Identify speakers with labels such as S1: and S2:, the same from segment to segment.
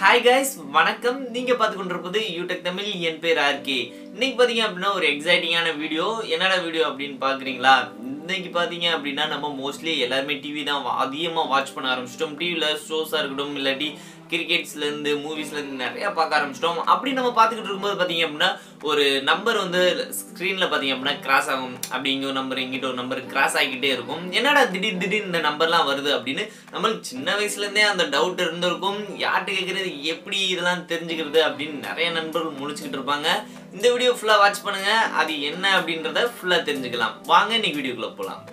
S1: Hi guys வணக்கம். நீங்க பார்த்து கொண்டிருப்பது யூடெக் தமிழ். என் பேர் ஆர்கே இன்னைக்கு பாத்தீங்க அப்படின்னா ஒரு எக்ஸைட்டிங்கான வீடியோ என்னடா வீடியோ அப்படின்னு பாக்குறீங்களா இன்னைக்கு பாத்தீங்க அப்படின்னா நம்ம மோஸ்ட்லி எல்லாருமே டிவி தான் அதிகமாக அதிகமா வாட்ச் பண்ண ஆரம்பிச்சிட்டோம். டிவில ஷோஸா இருக்கட்டும் இல்லாட்டி கிரிக்கெட்ஸ்ல இருந்து மூவிஸ்ல இருந்து நிறைய பார்க்க ஆரம்பிச்சிட்டோம். அப்படி நம்ம பார்த்துக்கிட்டு இருக்கும்போது பாத்தீங்க அப்படின்னா ஒரு நம்பர் வந்து ஸ்க்ரீனில் பாத்தீங்க அப்படின்னா கிராஸ் ஆகும். அப்படி ஒரு நம்பர் இங்கிட்ட ஒரு நம்பர் கிராஸ் ஆகிக்கிட்டே இருக்கும். என்னடா திடீர் திடீர் இந்த நம்பர்லாம் வருது அப்படின்னு நம்மளுக்கு சின்ன வயசுல இருந்தே அந்த டவுட் இருந்திருக்கும். யார்கிட்ட கேட்கறது எப்படி இதெல்லாம் தெரிஞ்சுக்கிறது அப்படின்னு நிறைய நண்பர்கள் முடிச்சுக்கிட்டு இருப்பாங்க. இந்த வீடியோ ஃபுல்லா வாட்ச் பண்ணுங்க. அது என்ன அப்படின்றத ஃபுல்லா தெரிஞ்சுக்கலாம். வாங்க இன்னைக்கு வீடியோக்குள்ள போகலாம்.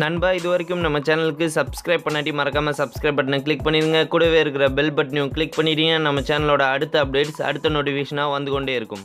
S1: நண்பா இது வரைக்கும் நம்ம சேனலுக்கு சப்ஸ்கிரைப் பண்ணாட்டி மறக்காமல் சப்ஸ்கிரைப் பட்டனை கிளிக் பண்ணிடுங்க. கூடவே இருக்கிற பெல் பட்டனையும் கிளிக் பண்ணிடுங்க நம்ம சேனலோட அடுத்த அப்டேட்ஸ் அடுத்த நோட்டிஃபிகேஷனாக வந்து கொண்டே இருக்கும்.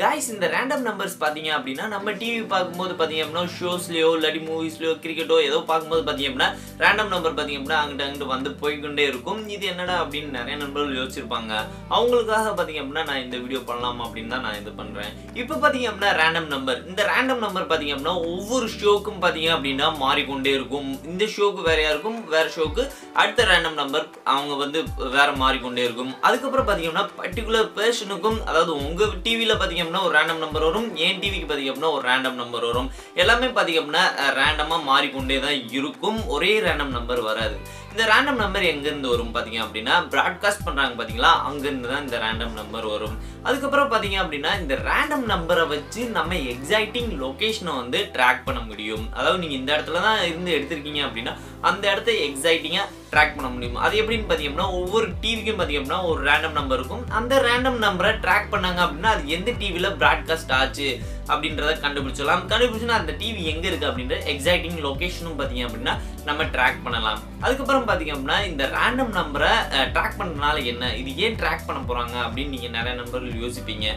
S1: காய்ஸ் இந்த ரேண்டம் நம்பர்ஸ் பார்த்தீங்க அப்படின்னா நம்ம டிவி பார்க்கும்போது பார்த்தீங்க அப்படின்னா ஷோஸ்லையோ இல்லாட்டி மூவிஸ்லையோ கிரிக்கெட்டோ ஏதோ பார்க்கும்போது பார்த்தீங்க அப்படின்னா ரேண்டம் நம்பர் பார்த்தீங்க அப்படின்னா அங்கிட்ட அங்கிட்டு வந்து போய்க்கொண்டே இருக்கும். இது என்னடா அப்படின்னு நிறைய நண்பர்கள் யோசிச்சிருப்பாங்க. அவங்களுக்காக பார்த்தீங்க அப்படின்னா நான் இந்த வீடியோ பண்ணலாம் அப்படின்னு தான் நான் இது பண்ணுறேன் இப்போ பார்த்தீங்க அப்படின்னா ரேண்டம் நம்பர் இந்த ரேண்டம் நம்பர் பார்த்தீங்க அப்படின்னா ஒவ்வொரு ஷோக்கும் பார்த்தீங்க அப்படின்னா மாறிக்கொண்டே இருக்கும். இந்த ஷோக்கு வேறையா இருக்கும் வேற ஷோக்கு அடுத்த ரேண்டம் நம்பர் அவங்க வந்து வேற மாறிக்கொண்டே இருக்கும். அதுக்கப்புறம் பார்த்தீங்க அப்படின்னா பர்டிகுலர் பேர்ஷனுக்கும் அதாவது உங்கள் டிவியில் பார்த்தீங்க அப்படின்னா ஒரு ரேண்டம் நம்பர் வரும். ஏன் டிவிக்கு பார்த்தீங்க அப்படின்னா ஒரு ரேண்டம் நம்பர் வரும். எல்லாமே பார்த்தீங்க அப்படின்னா ரேண்டமாக மாறிக்கொண்டே தான் இருக்கும். ஒரே ரேண்டம் நம்பர் வராது. இந்த ரேண்டம் நம்பர் எங்கேருந்து வரும் பார்த்தீங்க அப்படின்னா ப்ராட்காஸ்ட் பண்ணுறாங்க பார்த்தீங்களா அங்கேருந்து தான் இந்த ரேண்டம் நம்பர் வரும். அதுக்கப்புறம் பார்த்தீங்க அப்படின்னா இந்த ரேண்டம் நம்பரை வச்சு நம்ம எக்ஸைட்டிங் லொக்கேஷனை வந்து ட்ராக் பண்ண முடியும். அதாவது நீங்கள் இந்த இடத்துல தான் இருந்து எடுத்திருக்கீங்க அப்படின்னா அந்த இடத்த எக்ஸைட்டிங்காக ட்ராக் பண்ண முடியும். அது எப்படின்னு பார்த்தீங்கன்னா ஒவ்வொரு டிவிக்கும் பார்த்தீங்கன்னா ஒரு ரேண்டம் நம்பர் இருக்கும். அந்த ரேண்டம் நம்பரை ட்ராக் பண்ணாங்க அப்படின்னா அது எந்த டிவியில் ப்ராட்காஸ்ட் ஆச்சு? அப்படின்றத கண்டுபிடிச்சிடலாம். கண்டுபிடிச்சுன்னா அந்த டிவி எங்கே இருக்குது அப்படின்ற எக்ஸைட்டிங் லொகேஷனும் பார்த்தீங்க அப்படின்னா நம்ம ட்ராக் பண்ணலாம். அதுக்கப்புறம் பார்த்தீங்க அப்படின்னா இந்த ரேண்டம் நம்பரை ட்ராக் பண்ணுறதுனால என்ன? இது ஏன் ட்ராக் பண்ண போகிறாங்க அப்படின்னு நீங்கள் நிறைய நம்பர்கள் யோசிப்பீங்க.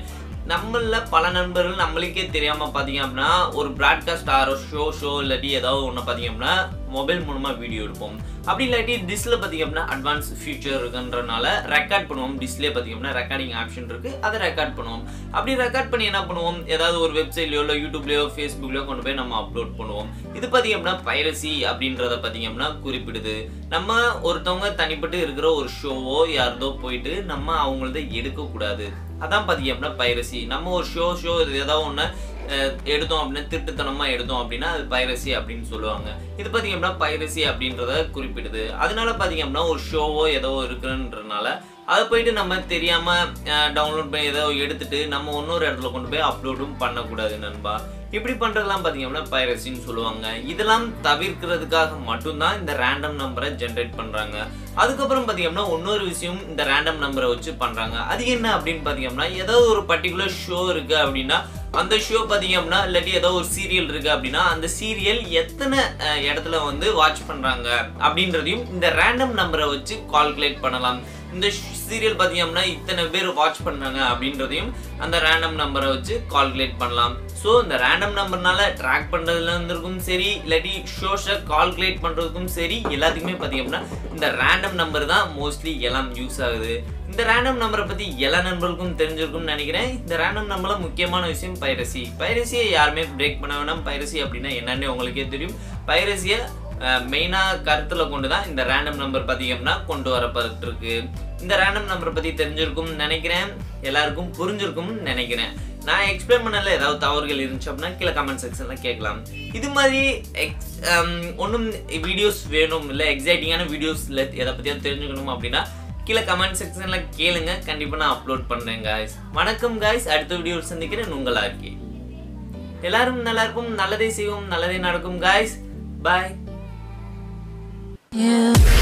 S1: நம்மள பல நண்பர்கள் நம்மளுக்கே தெரியாம பாத்தீங்க அப்படின்னா ஒரு பிராட்காஸ்ட் ஆரோ ஷோ ஷோ இல்லாட்டி ஏதாவது ஒன்று பாத்தீங்க அப்படின்னா மொபைல் மூலமா வீடியோ எடுப்போம். அப்படி இல்லாட்டி டிஸ்ல பாத்தீங்க அப்படின்னா அட்வான்ஸ் ஃபியூச்சர் இருக்குன்றனால ரெக்கார்ட் பண்ணுவோம். டிஸ்லே பாத்தீங்க அப்படின்னா ரெக்கார்டிங் ஆப்ஷன் இருக்கு. அதை ரெக்கார்ட் பண்ணுவோம். அப்படி ரெக்கார்ட் பண்ணி என்ன பண்ணுவோம்? ஏதாவது ஒரு வெப்சைட்லயோ இல்லை யூடியூப்லயோ ஃபேஸ்புக்லயோ கொண்டு போய் நம்ம அப்லோட் பண்ணுவோம். இது பாத்தீங்க அப்படின்னா பைரசி அப்படின்றத பாத்தீங்க அப்படின்னா குறிப்பிடுது. நம்ம ஒருத்தவங்க தனிப்பட்டு இருக்கிற ஒரு ஷோவோ யாரதோ போயிட்டு நம்ம அவங்களத எடுக்க கூடாது அதான் பாத்தீங்க அப்படின்னா பைரசி நம்ம ஒரு ஷோ ஷோ ஏதாவது ஒன்று எடுத்தோம் அப்படின்னா திருட்டுத்தனமாக எடுத்தோம் அப்படின்னா அது பைரசி அப்படின்னு சொல்லுவாங்க. இது பார்த்திங்க அப்படின்னா பைரசி அப்படின்றத குறிப்பிடுது. அதனால பார்த்திங்க அப்படின்னா ஒரு ஷோவோ ஏதோ இருக்குன்றனால அதை போயிட்டு நம்ம தெரியாமல் டவுன்லோட் பண்ணி ஏதோ எடுத்துட்டு நம்ம இன்னொரு இடத்துல கொண்டு போய் அப்லோடும் பண்ணக்கூடாது நண்பா. இப்படி பண்ணுறதுலாம் பார்த்திங்க அப்படின்னா பைரசின்னு சொல்லுவாங்க. இதெல்லாம் தவிர்க்கிறதுக்காக மட்டும்தான் இந்த ரேண்டம் நம்பரை ஜென்ரேட் பண்ணுறாங்க அதுக்கப்புறம் பாத்தீங்க அப்படின்னா இன்னொரு விஷயம் இந்த ரேண்டம் நம்பரை வச்சு பண்ணுறாங்க அது என்ன அப்படின்னு பாத்தீங்க அப்படின்னா ஒரு பர்டிகுலர் ஷோ இருக்குது அப்படின்னா அந்த ஷோ பார்த்தீங்கன்னா இல்லாட்டி ஏதோ ஒரு சீரியல் இருக்கு அப்படின்னா அந்த சீரியல் எத்தனை இடத்துல வந்து வாட்ச் பண்றாங்க அப்படின்றதையும் இந்த ரேண்டம் நம்பரை வச்சு கால்குலேட் பண்ணலாம். இந்த சீரியல் பார்த்தீங்கன்னா இத்தனை பேர் வாட்ச் பண்ணாங்க அப்படின்றதையும் அந்த ரேண்டம் நம்பரை வச்சு கால்குலேட் பண்ணலாம். ஸோ இந்த ரேண்டம் நம்பர்னால ட்ராக் பண்றதுல இருந்திருக்கும் சரி இல்லாட்டி ஷோஷை கால்குலேட் பண்றதுக்கும் சரி எல்லாத்துக்குமே பார்த்தீங்கன்னா இந்த ரேண்டம் நம்பர் தான் மோஸ்ட்லி எல்லாம் யூஸ் ஆகுது. இந்த ரேண்டம் நம்பரை பத்தி எல்லா நண்பர்களுக்கும் தெரிஞ்சிருக்கும்னு நினைக்கிறேன். இந்த ரேண்டம் நம்பர்ல முக்கியமான விஷயம் பைரசி பைரசியை யாருமே பிரேக் பண்ண வேணாம். பைரசி அப்படின்னா என்னன்னு உங்களுக்கே தெரியும். பைரசியை மெயினாக கருத்தில் கொண்டு தான் இந்த ரேண்டம் நம்பர் பார்த்தீங்கன்னா கொண்டு வரப்பட்டிருக்கு. இந்த ரேண்டம் நம்பரை பற்றி தெரிஞ்சிருக்கும்னு நினைக்கிறேன். எல்லாருக்கும் புரிஞ்சிருக்கும்னு நினைக்கிறேன். நான் எக்ஸ்பிளைன் பண்ணல ஏதாவது தவறுகள் இருந்துச்சு அப்படின்னா கீழே கமெண்ட் செக்ஷனில் கேட்கலாம். இது மாதிரி எக்ஸ் ஒன்றும் வீடியோஸ் வேணும் இல்லை எக்ஸைட்டிங்கான வீடியோஸ் இல்லை எதை பற்றியும் தெரிஞ்சுக்கணும் அப்படின்னா கீழே கமெண்ட் செக்ஷனில் கேளுங்க. கண்டிப்பாக நான் அப்லோட் பண்ணுறேன் காய்ஸ் வணக்கம் காய்ஸ் அடுத்த வீடியோவில் சந்திக்கிறேன் உங்களா இருக்கேன் எல்லாரும் நல்லா இருக்கும் நல்லதே செய்வோம் நல்லதே நடக்கும் காய்ஸ் பாய்
S2: Yeah.